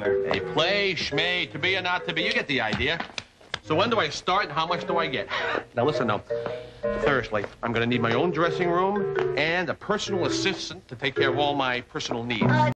A play, schmay, to be or not to be, you get the idea. So when do I start and how much do I get? Now listen though. Seriously, I'm gonna need my own dressing room and a personal assistant to take care of all my personal needs.